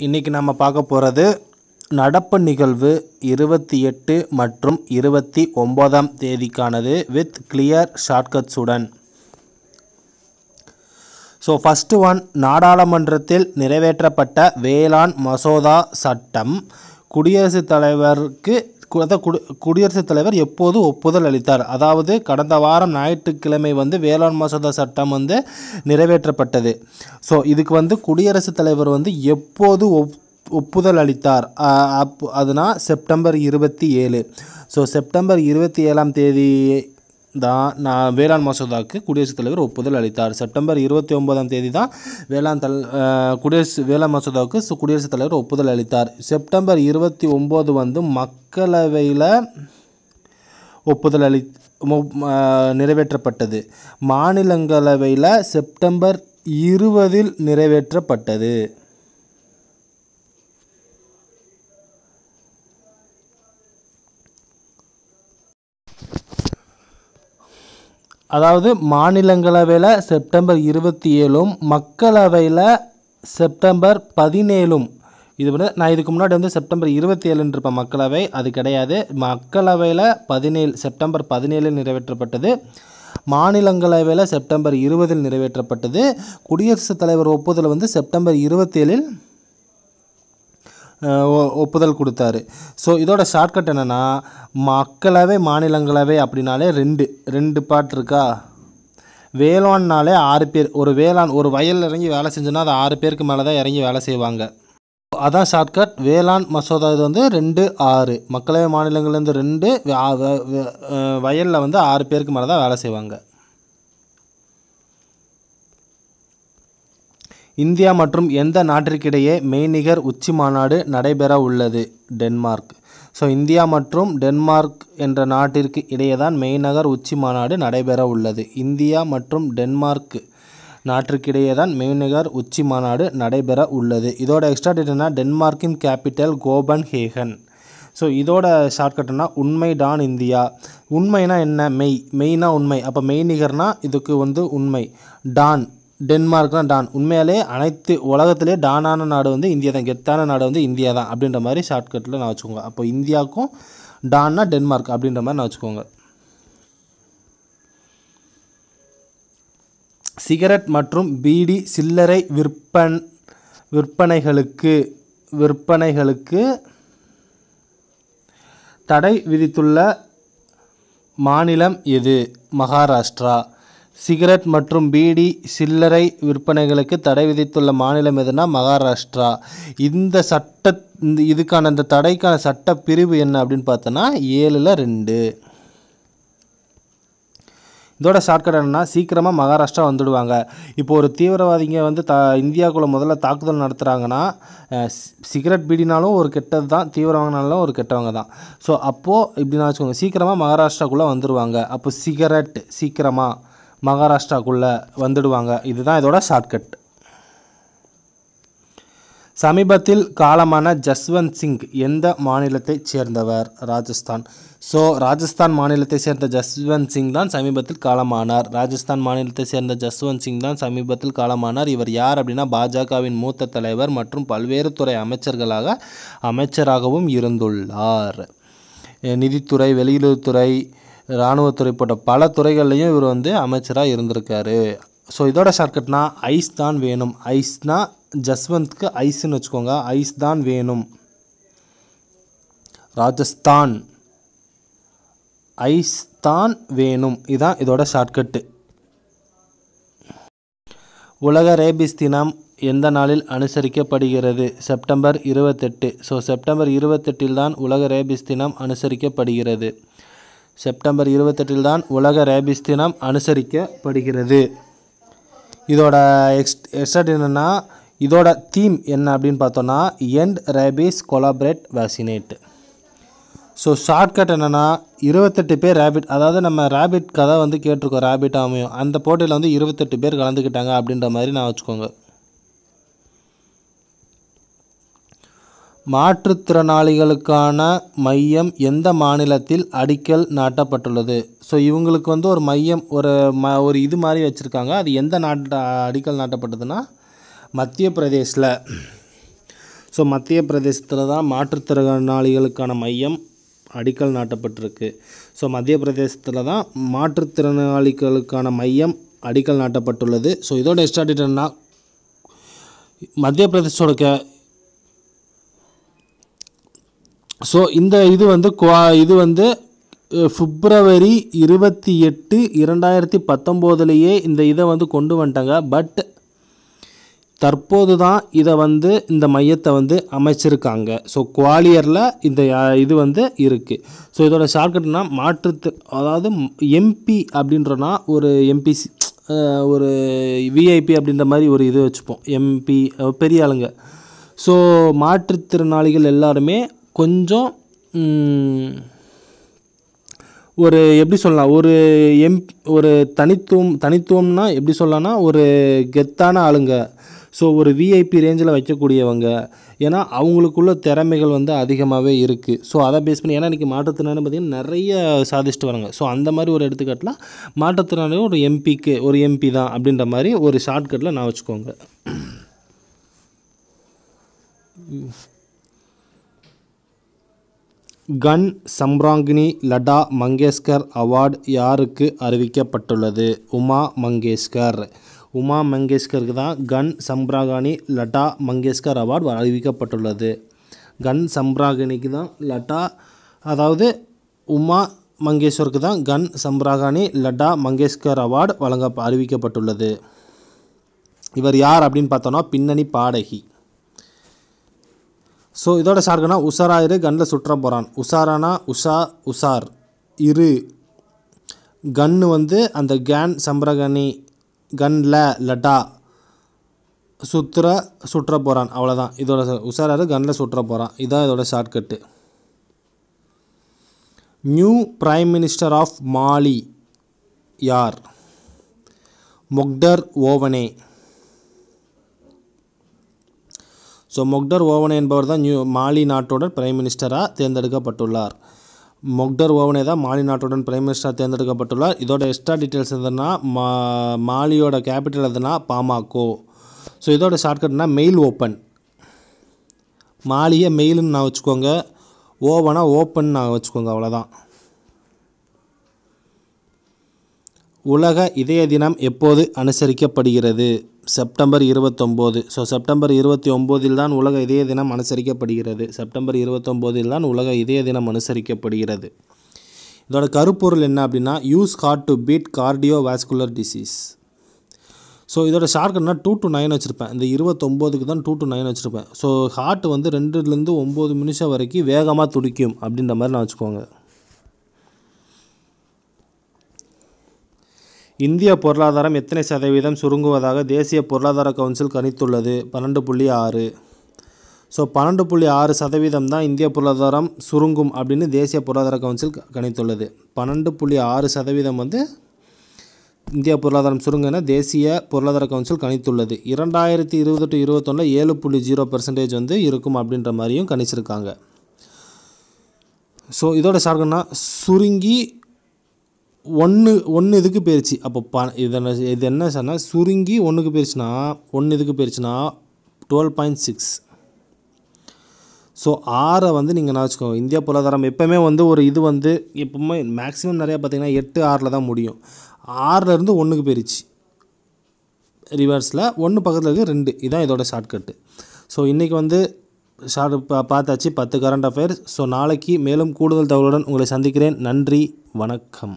இன்றைக்கி நம்ம பார்க்க போகிறது நடப்பு நிகழ்வு இருபத்தி எட்டு மற்றும் இருபத்தி ஒம்போதாம் தேதிக்கானது வித் கிளியர் ஷார்ட்கட்ஸுடன் ஸோ ஃபஸ்ட்டு ஒன் நாடாளுமன்றத்தில் நிறைவேற்றப்பட்ட வேளாண் மசோதா சட்டம் குடியரசுத் தலைவருக்கு அதான் குடி குடியரசுத் தலைவர் எப்போது ஒப்புதல் அளித்தார். அதாவது கடந்த வாரம் ஞாயிற்றுக்கிழமை வந்து வேளாண் மசோதா சட்டம் வந்து நிறைவேற்றப்பட்டது. ஸோ இதுக்கு வந்து குடியரசுத் தலைவர் வந்து எப்போது ஒப் ஒப்புதல் அளித்தார். அப் அதுனா செப்டம்பர் இருபத்தி ஏழு. ஸோ செப்டம்பர் இருபத்தி ஏழாம் தேதி தான் நான் வேளாண் மசோதாவுக்கு குடியரசுத் தலைவர் ஒப்புதல் அளித்தார். செப்டம்பர் இருபத்தி ஒன்பதாம் தேதி தான் வேளாண் தல் குடியரசு வேளாண் மசோதாவுக்கு சு- குடியரசுத் தலைவர் ஒப்புதல் அளித்தார். செப்டம்பர் இருபத்தி ஒம்பது வந்து மக்களவையில் ஒப்புதல் அளி நிறைவேற்றப்பட்டது. மாநிலங்களவையில் செப்டம்பர் இருபதில் நிறைவேற்றப்பட்டது. அதாவது மாநிலங்களவையில் செப்டம்பர் இருபத்தி ஏழும் மக்களவையில் செப்டம்பர் பதினேழும். இது வந்து நான் இதுக்கு முன்னாடி வந்து செப்டம்பர் இருபத்தி ஏழுன்னு இருப்பேன் மக்களவை அது கிடையாது. மக்களவையில் பதினேழு செப்டம்பர் பதினேழில் நிறைவேற்றப்பட்டது. மாநிலங்களவையில் செப்டம்பர் இருபதில் நிறைவேற்றப்பட்டது. குடியரசுத் தலைவர் ஒப்புதல் வந்து செப்டம்பர் இருபத்தேழில் ஒப்புதல் கொடுத்தாரு. ஸோ இதோட ஷார்ட்கட் என்னென்னா மக்களவை மாநிலங்களவை அப்படின்னாலே ரெண்டு ரெண்டு பாட் இருக்கா? வேளாண்னாலே ஆறு பேர் ஒரு வேளாண் ஒரு வயலில் இறங்கி வேலை செஞ்சோன்னா அது ஆறு பேருக்கு மேலே தான் இறங்கி வேலை செய்வாங்க. அதான் ஷார்ட்கட் வேளாண் மசோதா இது வந்து ரெண்டு ஆறு. மக்களவை மாநிலங்கள்லேருந்து ரெண்டு வயலில் வந்து ஆறு பேருக்கு மேலே தான் வேலை செய்வாங்க. இந்தியா மற்றும் எந்த நாட்டிற்கிடையே மெய்நிகர் உச்சி மாநாடு நடைபெற உள்ளது? டென்மார்க். ஸோ இந்தியா மற்றும் டென்மார்க் என்ற நாட்டிற்கு இடையே தான் மெய்நகர் உச்சி மாநாடு நடைபெற உள்ளது. இந்தியா மற்றும் டென்மார்க் நாட்டிற்கிடையே தான் மெய்நிகர் உச்சி மாநாடு நடைபெற உள்ளது. இதோட எக்ஸ்ட்ரா டேட்னா டென்மார்க்கின் கேபிட்டல் கோபன் ஹேகன் ஸோ இதோட ஷார்ட்கட்னா உண்மை டான் இந்தியா. உண்மைனா என்ன? மெய். மெய்னா உண்மை. அப்போ மெய்நிகர்னா இதுக்கு வந்து உண்மை. டான். டென்மார்க்னா டான். உண்மையாலே அனைத்து உலகத்திலே டானான நாடு வந்து இந்தியா தான். கெத்தான நாடு வந்து இந்தியா தான் அப்படின்ற மாதிரி ஷார்ட்கட்டில் நான் வச்சுக்கோங்க. அப்போ இந்தியாவுக்கும் டான்னா டென்மார்க் அப்படின்ற மாதிரி நான் வச்சுக்கோங்க. சிகரெட் மற்றும் பீடி சில்லறை விற்பன் விற்பனைகளுக்கு விற்பனைகளுக்கு தடை விதித்துள்ள மாநிலம் எது? மகாராஷ்டிரா. சிகரெட் மற்றும் பீடி சில்லறை விற்பனைகளுக்கு தடை விதித்துள்ள மாநிலம் எதுனா மகாராஷ்டிரா. இந்த சட்ட இந்த இதுக்கான இந்த தடைக்கான சட்ட பிரிவு என்ன அப்படின்னு பார்த்தோன்னா ஏழில் ரெண்டு. இதோட ஷார்ட்கட் என்னன்னா சீக்கிரமாக மகாராஷ்டிரா வந்துடுவாங்க. இப்போ ஒரு தீவிரவாதிங்க வந்து த இந்தியாக்குள்ளே முதல்ல தாக்குதல் நடத்துகிறாங்கன்னா சிகரெட் பீடினாலும் ஒரு கெட்டது தான் தீவிரவாதினாலும் ஒரு கெட்டவங்க தான். ஸோ அப்போது இப்படின்னு வச்சுக்கோங்க சீக்கிரமாக மகாராஷ்டிராக்குள்ளே வந்துடுவாங்க அப்போ சிகரெட் சீக்கிரமாக மகாராஷ்டிராக்குள்ளே வந்துடுவாங்க. இதுதான் இதோட ஷார்ட்கட் சமீபத்தில் காலமான ஜஸ்வந்த் சிங் எந்த மாநிலத்தைச் சேர்ந்தவர்? ராஜஸ்தான். ஸோ ராஜஸ்தான் மாநிலத்தை சேர்ந்த ஜஸ்வந்த் சிங் தான் சமீபத்தில் காலமானார். ராஜஸ்தான் மாநிலத்தை சேர்ந்த ஜஸ்வந்த் சிங் தான் சமீபத்தில் காலமானார். இவர் யார் அப்படின்னா பாஜகவின் மூத்த தலைவர் மற்றும் பல்வேறு துறை அமைச்சர்களாக அமைச்சராகவும் இருந்துள்ளார். நிதித்துறை வெளியுறவுத்துறை இராணுவத்துறை போட்ட பல துறைகள்லையும் இவர் வந்து அமைச்சராக இருந்திருக்காரு. ஸோ இதோட ஷார்ட்கட்னா ஐஸ் தான் வேணும். ஐஸ்னா ஜஸ்வந்த்க்கு ஐஸ்ன்னு வச்சுக்கோங்க. ஐஸ் தான் வேணும். ராஜஸ்தான். ஐஸ் தான் வேணும். இதுதான் இதோட ஷார்ட்கட்டு உலக ரேபிஸ் தினம் எந்த நாளில் அனுசரிக்கப்படுகிறது? செப்டம்பர் இருபத்தெட்டு. ஸோ செப்டம்பர் இருபத்தெட்டில் தான் உலக ரேபிஸ் தினம் அனுசரிக்கப்படுகிறது. செப்டம்பர் இருபத்தெட்டில் தான் உலக ரேபிஸ் தினம் அனுசரிக்கப்படுகிறது. இதோட எக்ஸ் எக்ஸ்ட்ரா என்னென்னா இதோட தீம் என்ன அப்படின்னு பார்த்தோன்னா end rabies collaborate vaccinate so shortcut என்னென்னா இருபத்தெட்டு பேர் ரேபிட் அதாவது நம்ம ரேபிட் கதை வந்து கேட்டிருக்கோம் ரேபிட் அமையும் அந்த போட்டியில் வந்து இருபத்தெட்டு பேர் கலந்துக்கிட்டாங்க அப்படின்ற மாதிரி நான் வச்சுக்கோங்க. மாற்றுத்திறனாளிகளுக்கான மையம் எந்த மாநிலத்தில் அடிக்கல் நாட்டப்பட்டுள்ளது? ஸோ இவங்களுக்கு வந்து ஒரு மையம் ஒரு ம ஒரு இது மாதிரி வச்சுருக்காங்க. அது எந்த நாட்டு அடிக்கல் நாட்டப்பட்டதுன்னா மத்திய பிரதேசில் ஸோ மத்திய பிரதேசத்தில் தான் மாற்றுத்திறனாளிகளுக்கான மையம் அடிக்கல் நாட்டப்பட்டிருக்கு. ஸோ மத்திய பிரதேசத்தில் தான் மாற்றுத்திறனாளிகளுக்கான மையம் அடிக்கல் நாட்டப்பட்டுள்ளது. ஸோ இதோட எஸ்டாடிட்டர்னா மத்திய பிரதேசோட கே ஸோ இந்த இது வந்து குவா இது வந்து ஃபிப்ரவரி பிப்ரவரி இருபத்தி எட்டு இரண்டாயிரத்தி பத்தொம்போதுலேயே இந்த இதை வந்து கொண்டு வந்துட்டாங்க. பட் தற்போது தான் இதை வந்து இந்த மையத்தை வந்து அமைச்சிருக்காங்க. ஸோ குவாலியரில் இந்த இது வந்து இருக்குது ஸோ இதோட ஷார்ட்கட்னா மாற்றுத்து அதாவது எம்பி அப்படின்றனா ஒரு எம்பிசி ஒரு விஐபி அப்படின்ற மாதிரி ஒரு இது வச்சுப்போம். எம்பி பெரிய ஆளுங்க. ஸோ மாற்றுத்திறனாளிகள் எல்லாருமே கொஞ்சம் ஒரு எப்படி சொல்லலாம் ஒரு எம் ஒரு தனித்துவம் தனித்துவம்னா எப்படி சொல்லலாம்னா ஒரு கெத்தான ஆளுங்க. ஸோ ஒரு விஐபி ரேஞ்சில் வைக்கக்கூடியவங்க. ஏன்னா அவங்களுக்குள்ள திறமைகள் வந்து அதிகமாகவே இருக்குது ஸோ அதை பேஸ் பண்ணி ஏன்னா இன்றைக்கி மாற்றுத்திறனாலும் பார்த்திங்கன்னா நிறைய சாதிச்சுட்டு வராங்க. ஸோ அந்த மாதிரி ஒரு எடுத்துக்காட்டில் மாற்றுத்திறனாலும் ஒரு எம்பிக்கு ஒரு எம்பி தான் அப்படின்ற மாதிரி ஒரு ஷார்ட்கட்டில் நான் வச்சுக்கோங்க. கன் சம்ராங்கினி லடா மங்கேஷ்கர் அவார்டு யாருக்கு அறிவிக்கப்பட்டுள்ளது? உமா மங்கேஷ்கர். உமா மங்கேஷ்கருக்கு தான் கன் சம்ராகானி லடா மங்கேஷ்கர் அவார்டு அறிவிக்கப்பட்டுள்ளது. கன் சம்ராகினிக்கு தான் லட்டா அதாவது உமா மங்கேஷ்வருக்கு தான் கன் சம்ராகணி லட்டா மங்கேஷ்கர் அவார்டு வழங்க அறிவிக்கப்பட்டுள்ளது. இவர் யார் அப்படின்னு பார்த்தோன்னா பின்னணி பாடகி. ஸோ இதோட ஷார்க்குனா உஷாராயிரு கன்னில் சுற்ற போகிறான் உஷாரானா உஷா உஷார். இரு. கன்னு வந்து அந்த கேன் சம்பரகனி கன்ல லட்டா சுற்றுற சுற்ற போகிறான் அவ்வளோதான் இதோட உஷாராரு கன்னில் சுற்ற போகிறான் இதான் இதோட shortcut new prime minister of Mali யார்? Moctar Ouane. ஸோ மொக்டர் ஓவனே என்பவர் தான் நியூ மாலி நாட்டோட பிரைம் மினிஸ்டராக தேர்ந்தெடுக்கப்பட்டுள்ளார். மொக்டர் ஓவனே தான் மாலி நாட்டுடன் பிரைம் மினிஸ்டராக தேர்ந்தெடுக்கப்பட்டுள்ளார். இதோட எக்ஸ்ட்ரா டீட்டெயில்ஸ் எதுனா மா மாலியோட கேபிட்டல் எதுனா பாமாக்கோ. ஸோ இதோட ஷார்ட்கட்னா மெயில் ஓப்பன் மாலியை மெயிலுன்னு நான் வச்சுக்கோங்க. ஓவனாக ஓப்பன் நான் வச்சுக்கோங்க அவ்வளோதான் உலக இதய தினம் எப்போது அனுசரிக்கப்படுகிறது? செப்டம்பர் இருபத்தொம்போது. ஸோ செப்டம்பர் இருபத்தி ஒம்போதில் தான் உலக இதய தினம் அனுசரிக்கப்படுகிறது. செப்டம்பர் இருபத்தொம்போதில் தான் உலக இதய தினம் அனுசரிக்கப்படுகிறது. இதோட கருப்பொருள் என்ன அப்படின்னா use heart to beat cardiovascular disease so இதோட ஷார்ட்கட்னா டூ டு நைன் வச்சுருப்பேன். இந்த இருபத்தொம்போதுக்கு தான் டூ டு நைன் வச்சுருப்பேன். ஸோ ஹார்ட் வந்து ரெண்டுலேருந்து ஒம்பது நிமிஷம் வரைக்கும் வேகமாக துடிக்கும் அப்படின்ற மாதிரி நான் வச்சுக்கோங்க. இந்திய பொருளாதாரம் எத்தனை சதவீதம் சுருங்குவதாக தேசிய பொருளாதார கவுன்சில் கணித்துள்ளது. பன்னெண்டு புள்ளி ஆறு. ஸோ பன்னெண்டு புள்ளி ஆறு சதவீதம் தான் இந்திய பொருளாதாரம் சுருங்கும் அப்படின்னு தேசிய பொருளாதார கவுன்சில் கணித்துள்ளது. பன்னெண்டு புள்ளி ஆறு சதவீதம் வந்து இந்திய பொருளாதாரம் சுருங்குன தேசிய பொருளாதார கவுன்சில் கணித்துள்ளது. இரண்டாயிரத்தி இருபது டு இருபத்தொன்னில் ஏழு புள்ளி ஜீரோ பர்சன்டேஜ் வந்து இருக்கும் அப்படின்ற மாதிரியும் கணிச்சிருக்காங்க. ஸோ இதோட ஷார்ட்கட்னா சுருங்கி ஒன்று ஒன்று இதுக்கு போயிருச்சு? அப்போ ப இது என்ன இது என்ன சொன்னால் சுருங்கி ஒன்றுக்கு போயிருச்சுன்னா ஒன்று இதுக்கு போயிருச்சுன்னா டுவெல் பாயிண்ட் சிக்ஸ் ஸோ ஆறை வந்து நீங்கள் நான் வச்சுக்கோங்க இந்தியா பொருளாதாரம் எப்போவுமே வந்து ஒரு இது வந்து எப்பவுமே மேக்ஸிமம் நிறையா பார்த்திங்கன்னா எட்டு ஆறில் தான் முடியும். ஆறிலேருந்து ஒன்றுக்கு போயிருச்சு. ரிவர்ஸில் ஒன்று பக்கத்தில் இருக்குது ரெண்டு. இதுதான் இதோட ஷார்ட்கட்டு ஸோ இன்றைக்கி வந்து ஷார்ட் பா பார்த்தாச்சு பத்து கரண்ட் அஃபேர்ஸ் ஸோ நாளைக்கு மேலும் கூடுதல் தகவலுடன் உங்களை சந்திக்கிறேன். நன்றி வணக்கம்.